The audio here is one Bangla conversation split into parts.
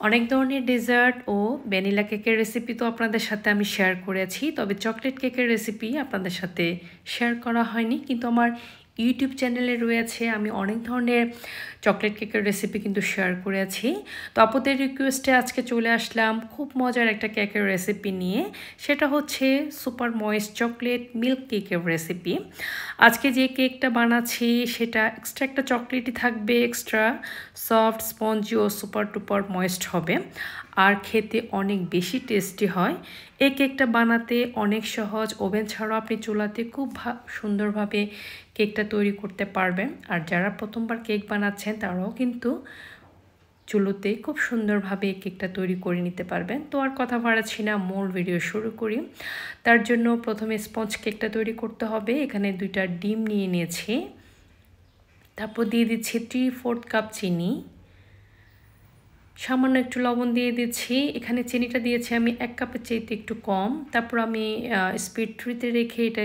অনেক ধরনের ডেজার্ট ও ভ্যানিলা কেকের রেসিপি তো আপনাদের সাথে আমি শেয়ার করেছি, তবে চকলেট কেকের রেসিপি আপনাদের সাথে শেয়ার করা হয়নি। কিন্তু আমার ইউটিউব চ্যানেলে রয়েছে। আমি অনেক ধরনের চকলেট কেকের রেসিপি কিন্তু শেয়ার করেছি। তো আপনাদের রিকোয়েস্টে আজকে চলে আসলাম খুব মজার একটা কেকের রেসিপি নিয়ে। সেটা হচ্ছে সুপার ময়েস্ট চকলেট মিল্ক কেকের রেসিপি আজকে যে কেকটা বানাচ্ছি, সেটা এক্সট্রা একটা চকলেটই থাকবে এক্সট্রা সফট স্পঞ্জি ও সুপার টুপার ময়েস্ট হবে। আর খেতে অনেক বেশি টেস্টি হয়। এই কেকটা বানাতে অনেক সহজ। ওভেন ছাড়াও আপনি চুলাতে খুব সুন্দরভাবে কেকটা তৈরি করতে পারবেন। আর যারা প্রথমবার কেক বানাচ্ছেন, তারাও কিন্তু চুলোতে খুব সুন্দরভাবে কেকটা তৈরি করে নিতে পারবেন। তো আর কথা বাড়াচ্ছি না, মূল ভিডিও শুরু করি। তার জন্য প্রথমে স্পঞ্জ কেকটা তৈরি করতে হবে। এখানে দুইটা ডিম নিয়ে নিয়েছি। তারপর দিয়ে দিচ্ছি থ্রি ফোর্থ কাপ চিনি। সামান্য একটু লবণ দিয়ে দিচ্ছি। এখানে চিনিটা দিয়েছি আমি এক কাপের চাইতে একটু কম। তারপর আমি স্পিড রেখে এটা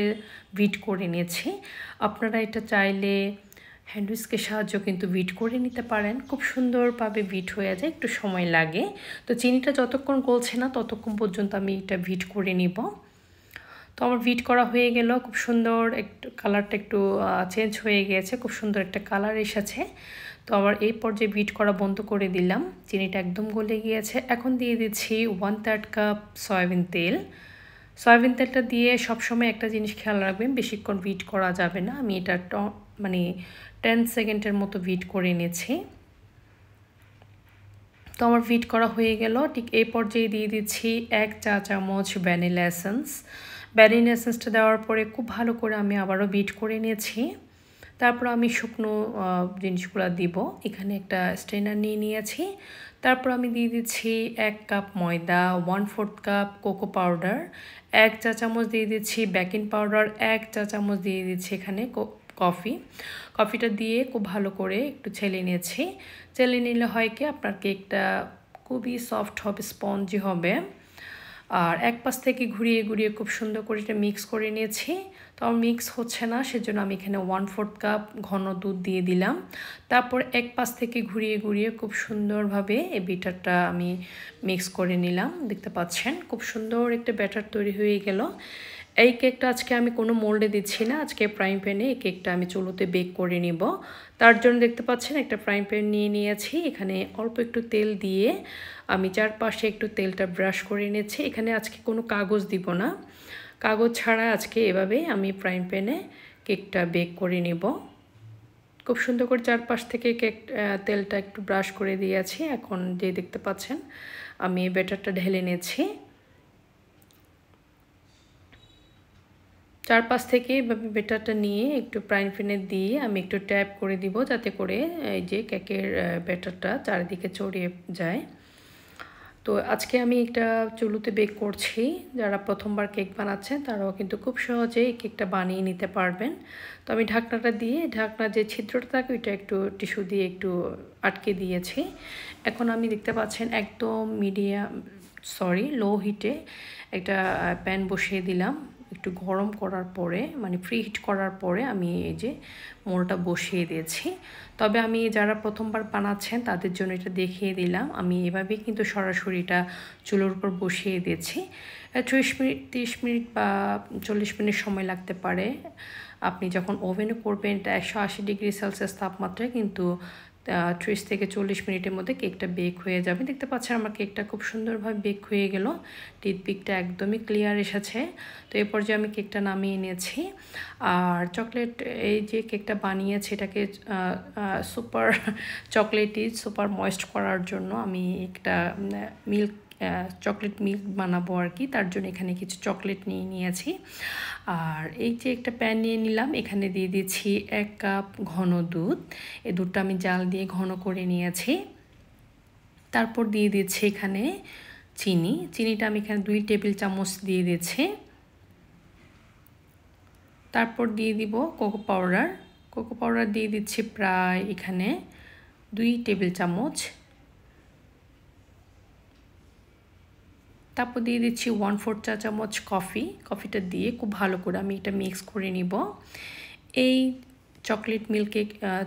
বিট করে নিয়েছি। আপনারা এটা চাইলে হ্যান্ডউইচকে সাহায্য কিন্তু বিট করে নিতে পারেন। খুব সুন্দরভাবে বিট হয়ে যায়, একটু সময় লাগে। তো চিনিটা যতক্ষণ গলছে না, ততক্ষণ পর্যন্ত আমি এটা বিট করে নিব। তো আমার ভিট করা হয়ে গেল। খুব সুন্দর একটু কালারটা একটু চেঞ্জ হয়ে গিয়েছে খুব সুন্দর একটা কালার এসেছে। তো আবার এই পর্যায়ে বিট করা বন্ধ করে দিলাম। চিনিটা একদম গলে গিয়েছে। এখন দিয়ে দিচ্ছি ওয়ান থার্ড কাপ সয়াবিন তেল। সয়াবিন তেলটা দিয়ে সবসময় একটা জিনিস খেয়াল রাখবেন, বেশিক্ষণ বিট করা যাবে না। আমি এটা ট মানে টেন সেকেন্ডের মতো বিট করে নিয়েছি তো আমার ভিট করা হয়ে গেল। ঠিক এই পর্যায়ে দিয়ে দিচ্ছি এক চা চামচ ভ্যানিলা এসেন্স ভ্যানিলা এসেন্সটা দেওয়ার পরে খুব ভালো করে আমি আবারও বিট করে নিয়েছি তারপর আমি শুকনো জিনিসগুলো দিব। এখানে একটা স্ট্রেনার নিয়ে নিয়েছি। তারপর আমি দিয়ে দিচ্ছি এক কাপ ময়দা one fourth cup cocoa powder এক চা চামচ দিয়ে দিচ্ছি বেকিং পাউডার এক চা চামচ দিয়ে দিচ্ছি এখানে কফি কফিটা দিয়ে খুব ভালো করে একটু ছেলে নিয়েছি। ছেলে নিলে হয় কি, আপনার কেকটা খুবই সফট হবে স্পঞ্জি হবে। আর এক পাশ থেকে ঘুরিয়ে ঘুরিয়ে খুব সুন্দর করে এটা মিক্স করে নিয়েছি। তো আমার মিক্স হচ্ছে না, সেজন্য আমি এখানে ওয়ান ফোর্থ কাপ ঘন দুধ দিয়ে দিলাম। তারপর এক পাশ থেকে ঘুরিয়ে ঘুরিয়ে খুব সুন্দরভাবে এই বেটারটা আমি মিক্স করে নিলাম। দেখতে পাচ্ছেন, খুব সুন্দর একটা ব্যাটার তৈরি হয়ে গেল। এই কেকটা আজকে আমি কোনো মোল্ডে দিচ্ছি না। আজকে ফ্রাইং প্যানে এই কেকটা আমি চুলোতে বেক করে নিব। তার জন্য দেখতে পাচ্ছেন একটা ফ্রাইং প্যান নিয়ে নিয়েছি। এখানে অল্প একটু তেল দিয়ে আমি চারপাশে একটু তেলটা ব্রাশ করে নিয়েছি এখানে আজকে কোনো কাগজ দিব না। কাগজ ছাড়া আজকে এভাবে আমি ফ্রাইং প্যানে কেকটা বেক করে নেব। খুব সুন্দর করে চারপাশ থেকে কেক তেলটা একটু ব্রাশ করে দিয়েছি। এখন যে দেখতে পাচ্ছেন, আমি ব্যাটারটা ঢেলে নিয়েছি। চারপাশ থেকে এভাবে বেটারটা নিয়ে একটু প্রাইন ফেনে দিয়ে আমি একটু ট্যাপ করে দিব যাতে করে এই যে কেকের ব্যাটারটা চারিদিকে ছড়িয়ে যায়। তো আজকে আমি একটা চুলুতে বেক করছি। যারা প্রথমবার কেক বানাচ্ছেন, তারাও কিন্তু খুব সহজে কেকটা বানিয়ে নিতে পারবেন। তো আমি ঢাকনাটা দিয়ে ঢাকনা যে ছিদ্রটা থাকে, ওইটা একটু টিস্যু দিয়ে একটু আটকে দিয়েছি। এখন আমি দেখতে পাচ্ছেন একদম মিডিয়াম সরি লো হিটে একটা প্যান বসিয়ে দিলাম। একটু গরম করার পরে মানে ফ্রি হিট করার পরে আমি এই যে মোলটা বসিয়ে দিয়েছি। তবে আমি যারা প্রথমবার বানাচ্ছেন, তাদের জন্য এটা দেখিয়ে দিলাম। আমি এভাবেই কিন্তু সরাসরি এটা চুলোর উপর বসিয়ে দিয়েছি। ত্রিশ মিনিট, তিরিশ মিনিট বা চল্লিশ মিনিট সময় লাগতে পারে। আপনি যখন ওভেনে করবেন, এটা একশো আশি ডিগ্রি সেলসিয়াস তাপমাত্রায় কিন্তু ত্রিশ থেকে চল্লিশ মিনিটের মধ্যে কেকটা বেক হয়ে যাবে। দেখতে পাচ্ছেন আমার কেকটা খুব সুন্দরভাবে বেক হয়ে গেল। টিথপিকটা একদমই ক্লিয়ার এসেছে। তো এরপর যে আমি কেকটা নামিয়ে নিয়েছি। আর চকলেট, এই যে কেকটা বানিয়েছে এটাকে সুপার চকলেটি, সুপার ময়েস্ট করার জন্য আমি একটা মিল্ক চকলেট মিল্ক বানাবো আর কি, তার জন্য এখানে কিছু চকলেট নিয়ে নিয়েছি। আর এই যে একটা প্যান নিয়ে নিলাম, এখানে দিয়ে দিয়েছি এক কাপ ঘন দুধ। এই দুধটা আমি জাল দিয়ে ঘন করে নিয়েছি। তারপর দিয়ে দিচ্ছি এখানে চিনি। চিনিটা আমি এখানে দুই টেবিল চামচ দিয়ে দিচ্ছি। তারপর দিয়ে দিব কোকো পাউডার কোকো পাউডার দিয়ে দিচ্ছি প্রায় এখানে দুই টেবিল চামচ। তারপর দিয়ে দিচ্ছি ওয়ান ফোর চা চামচ কফি কফিটা দিয়ে খুব ভালো করে আমি এটা মিক্স করে নিব। এই চকলেট মিল্কে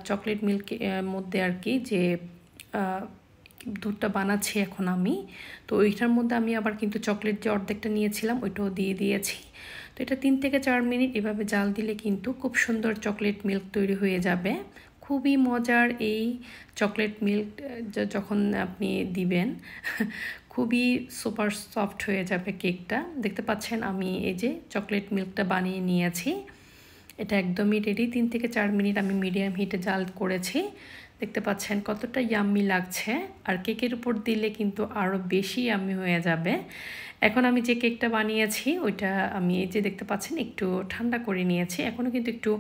চকলেট মিল্কের মধ্যে আর কি যে দুধটা বানাচ্ছি এখন আমি, তো ওইটার মধ্যে আমি আবার কিন্তু চকলেট যে অর্ধেকটা নিয়েছিলাম, ওইটাও দিয়ে দিয়েছি। তো এটা তিন থেকে চার মিনিট এভাবে জাল দিলে কিন্তু খুব সুন্দর চকলেট মিল্ক তৈরি হয়ে যাবে। খুবই মজার এই চকলেট মিল্ক যখন আপনি দিবেন খুবই সুপার সফট হয়ে যাবে কেকটা। দেখতে পাচ্ছেন আমি এই যে চকলেট মিল্কটা বানিয়ে নিয়েছি। এটা একদমই রেডি তিন থেকে চার মিনিট আমি মিডিয়াম হিটে জাল করেছি। দেখতে পাচ্ছেন কতটা ইয়াম্মি লাগছে। আর কেকের উপর দিলে কিন্তু আরও বেশি ইয়াম্মি হয়ে যাবে। এখন আমি যে কেকটা বানিয়েছি, ওইটা আমি এই যে দেখতে পাচ্ছেন একটু ঠান্ডা করে নিয়েছি। এখনও কিন্তু একটু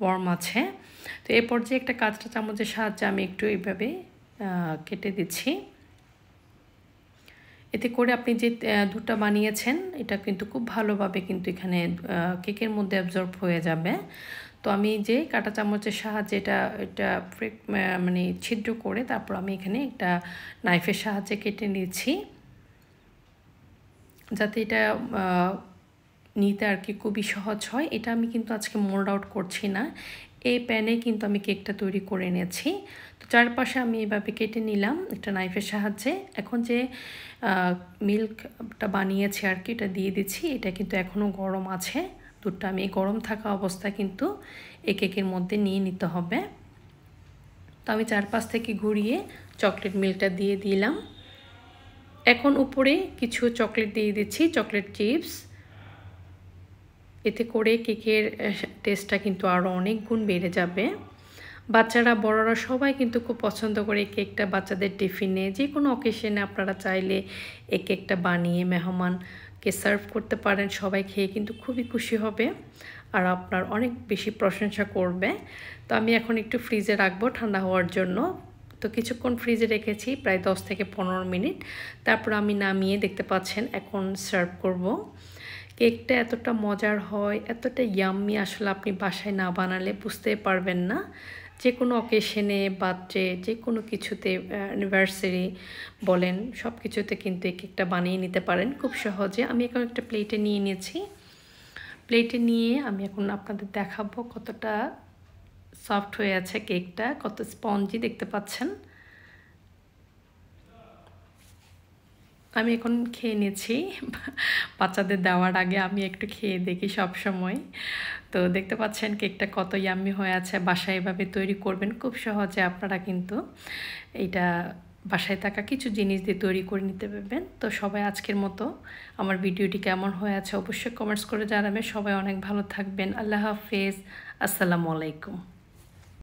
ওয়ার্ম আছে। তো এ পর্যায়ে একটা কাঁচটা চামচের সাহায্যে আমি একটু এইভাবে কেটে দিচ্ছি। এতে করে আপনি যে দুধটা বানিয়েছেন, এটা কিন্তু খুব ভালোভাবে কিন্তু এখানে কেকের মধ্যে অ্যাবজর্ব হয়ে যাবে। তো আমি যে কাটা চামচের সাহায্যে এটা এটা মানে ছিদ্র করে তারপর আমি এখানে একটা নাইফের সাহায্যে কেটে নিচ্ছি যাতে এটা নিতে আর কি খুবই সহজ হয়। এটা আমি কিন্তু আজকে মোল্ড আউট করছি না। এই প্যানে কিন্তু আমি কেকটা তৈরি করে এনেছি। তো চারপাশে আমি এভাবে কেটে নিলাম একটা নাইফের সাহায্যে। এখন যে মিল্কটা বানিয়েছি আর কি, এটা দিয়ে দিচ্ছি, এটা কিন্তু এখনও গরম আছে। দুধটা আমি গরম থাকা অবস্থা কিন্তু এই কেকের মধ্যে নিয়ে নিতে হবে। তো আমি চারপাশ থেকে ঘুরিয়ে চকলেট মিল্কটা দিয়ে দিলাম। এখন উপরে কিছু চকলেট দিয়ে দিচ্ছি চকলেট চিপস এতে করে কেকের টেস্টটা কিন্তু আরও অনেক গুণ বেড়ে যাবে। বাচ্চারা, বড়রা সবাই কিন্তু খুব পছন্দ করে কেকটা বাচ্চাদের টিফিনে। যে কোনো অকেশনে আপনারা চাইলে এই কেকটা বানিয়ে মেহমানকে সার্ভ করতে পারেন। সবাই খেয়ে কিন্তু খুবই খুশি হবে আর আপনার অনেক বেশি প্রশংসা করবে। তো আমি এখন একটু ফ্রিজে রাখব ঠান্ডা হওয়ার জন্য। তো কিছুক্ষণ ফ্রিজে রেখেছি, প্রায় দশ থেকে পনেরো মিনিট। তারপর আমি নামিয়ে দেখতে পাচ্ছেন, এখন সার্ভ করব। কেকটা এতটা মজার হয়, এতটা ইয়াম্মি আসলে আপনি বাসায় না বানালে বুঝতে পারবেন না। যে কোনো অকেশনে বার্থডে যে কোনো কিছুতে অ্যানিভার্সারি বলেন সব কিছুতে কিন্তু এই কেকটা বানিয়ে নিতে পারেন। খুব সহজে। আমি এখন একটা প্লেটে নিয়ে নিয়েছি। প্লেটে নিয়ে আমি এখন আপনাদের দেখাবো কতটা সফট হয়ে আছে কেকটা, কত স্পঞ্জি দেখতে পাচ্ছেন। আমি এখন খেয়ে নিয়েছি। বাচ্চাদের দেওয়ার আগে আমি একটু খেয়ে দেখি সব সময়। তো দেখতে পাচ্ছেন কেকটা কত ইয়াম্মি হয়ে আছে। বাসায় এভাবে তৈরি করবেন, খুব সহজে আপনারা কিন্তু এটা বাসায় থাকা কিছু জিনিস দিয়ে তৈরি করে নিতে পারবেন। তো সবাই আজকের মতো আমার ভিডিওটি কেমন হয়ে আছে অবশ্যই কমেন্টস করে জানাবেন। সবাই অনেক ভালো থাকবেন। আল্লাহ হাফেজ। আসসালামু আলাইকুম।